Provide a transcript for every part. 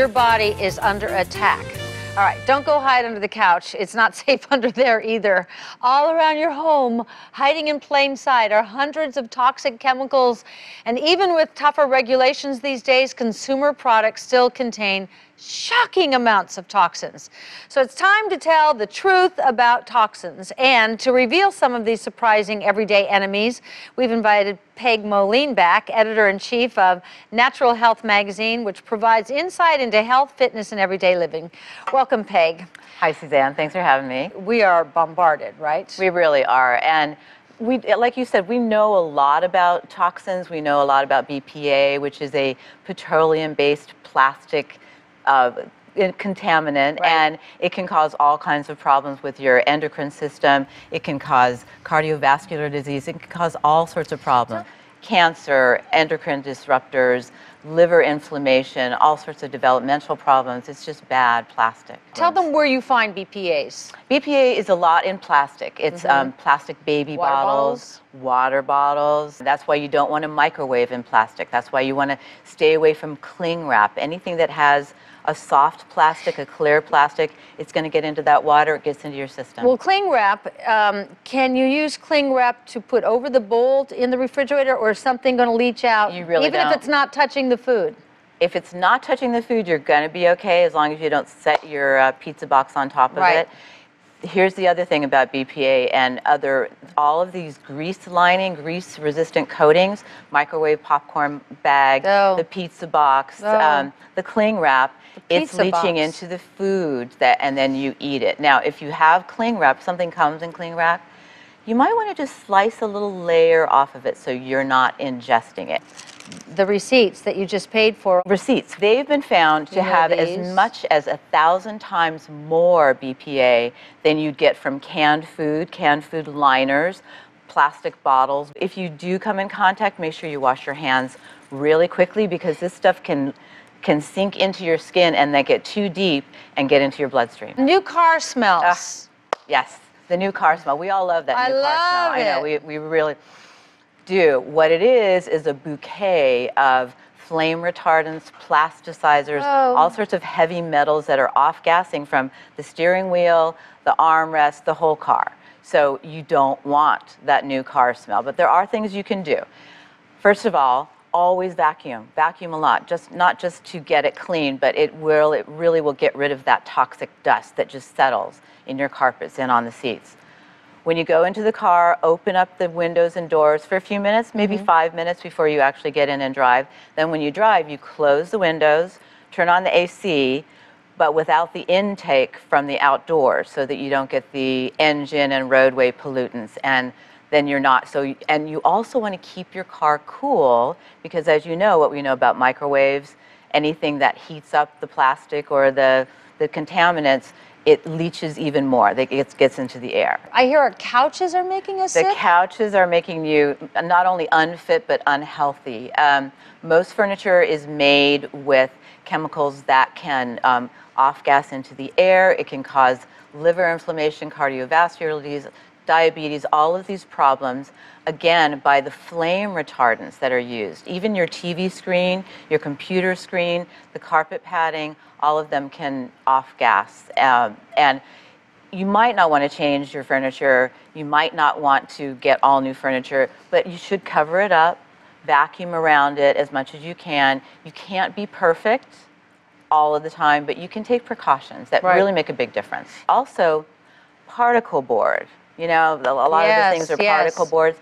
your body is under attack. All right, don't go hide under the couch. It's not safe under there either. All around your home, hiding in plain sight, are hundreds of toxic chemicals. And even with tougher regulations these days, consumer products still contain shocking amounts of toxins. So it's time to tell the truth about toxins. And to reveal some of these surprising everyday enemies, we've invited Peg Moline back, editor in chief of Natural Health Magazine, which provides insight into health, fitness, and everyday living. Welcome, Peg. Hi, Suzanne. Thanks for having me. We are bombarded, right? We really are. And we, like you said, we know a lot about toxins. We know a lot about BPA, which is a petroleum-based plastic uh, contaminant right. and it can cause all kinds of problems with your endocrine system. It can cause cardiovascular disease. It can cause all sorts of problems. Cancer, endocrine disruptors, liver inflammation, all sorts of developmental problems. It's just bad plastic. Tell them where you find BPAs. BPA is a lot in plastic. It's mm -hmm. um, plastic baby water bottles, bottles, water bottles. That's why you don't want to microwave in plastic. That's why you want to stay away from cling wrap. Anything that has a soft plastic, a clear plastic, it's going to get into that water, it gets into your system. Well, cling wrap, um, can you use cling wrap to put over the bowl in the refrigerator or is something going to leach out? You really Even don't. if it's not touching the food? If it's not touching the food, you're going to be okay as long as you don't set your uh, pizza box on top of right. it here's the other thing about BPA and other, all of these grease lining, grease resistant coatings, microwave popcorn bag, oh. the pizza box, oh. um, the cling wrap, it's leaching box. into the food that, and then you eat it. Now, if you have cling wrap, something comes in cling wrap, you might want to just slice a little layer off of it so you're not ingesting it the receipts that you just paid for. Receipts. They've been found to have these? as much as a thousand times more BPA than you'd get from canned food, canned food liners, plastic bottles. If you do come in contact, make sure you wash your hands really quickly because this stuff can can sink into your skin and then get too deep and get into your bloodstream. New car smells. Uh, yes, the new car smell. We all love that I new car smell. It. I know, we, we really do. What it is is a bouquet of flame retardants, plasticizers, oh. all sorts of heavy metals that are off-gassing from the steering wheel, the armrest, the whole car. So you don't want that new car smell. But there are things you can do. First of all, always vacuum. Vacuum a lot, just not just to get it clean, but it will it really will get rid of that toxic dust that just settles in your carpets and on the seats. When you go into the car, open up the windows and doors for a few minutes, maybe mm -hmm. five minutes before you actually get in and drive. Then when you drive, you close the windows, turn on the AC, but without the intake from the outdoors so that you don't get the engine and roadway pollutants. And then you're not so and you also want to keep your car cool because as you know what we know about microwaves anything that heats up the plastic or the the contaminants it leaches even more. It gets, gets into the air. I hear our couches are making us the sick. The couches are making you not only unfit but unhealthy. Um, most furniture is made with chemicals that can um, off gas into the air. It can cause liver inflammation, cardiovascular disease, diabetes, all of these problems, again, by the flame retardants that are used. Even your TV screen, your computer screen, the carpet padding, all of them can off gas. Um, and you might not want to change your furniture. You might not want to get all new furniture, but you should cover it up, vacuum around it as much as you can. You can't be perfect all of the time, but you can take precautions that right. really make a big difference. Also, particle board. You know, a lot yes, of the things are yes. particle boards.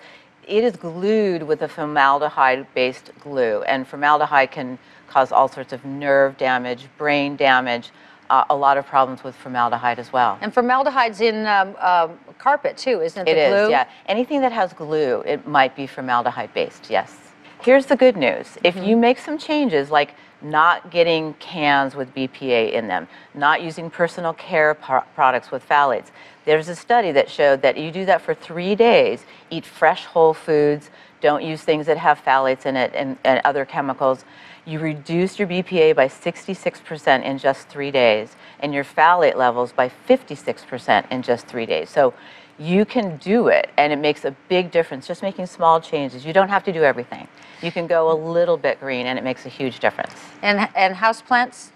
It is glued with a formaldehyde-based glue, and formaldehyde can cause all sorts of nerve damage, brain damage, uh, a lot of problems with formaldehyde as well. And formaldehyde's in um, uh, carpet too, isn't it? It is, glue? yeah. Anything that has glue, it might be formaldehyde based, yes. Here's the good news. Mm -hmm. If you make some changes, like not getting cans with BPA in them, not using personal care products with phthalates, there's a study that showed that you do that for three days, eat fresh whole foods, don't use things that have phthalates in it and, and other chemicals, you reduce your BPA by 66% in just three days and your phthalate levels by 56% in just three days. So you can do it and it makes a big difference just making small changes. You don't have to do everything. You can go a little bit green and it makes a huge difference. And, and house plants?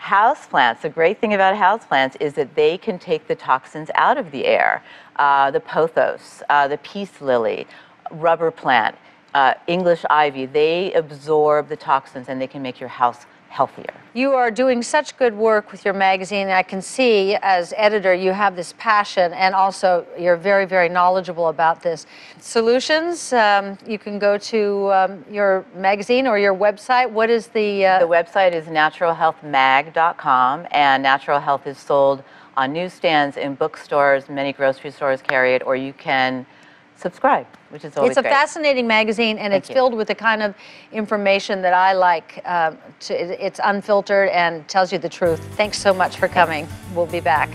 Houseplants, the great thing about houseplants is that they can take the toxins out of the air. Uh, the pothos, uh, the peace lily, rubber plant, uh, English ivy, they absorb the toxins and they can make your house healthier. You are doing such good work with your magazine. I can see as editor you have this passion and also you're very, very knowledgeable about this. Solutions, um, you can go to um, your magazine or your website. What is the. Uh, The website is naturalhealthmag.com, and Natural Health is sold on newsstands, in bookstores, many grocery stores carry it, or you can subscribe, which is always it's a great. fascinating magazine and it's you. filled with the kind of information that I like. Um, to, it's unfiltered and tells you the truth. Thanks so much for coming. We'll be back.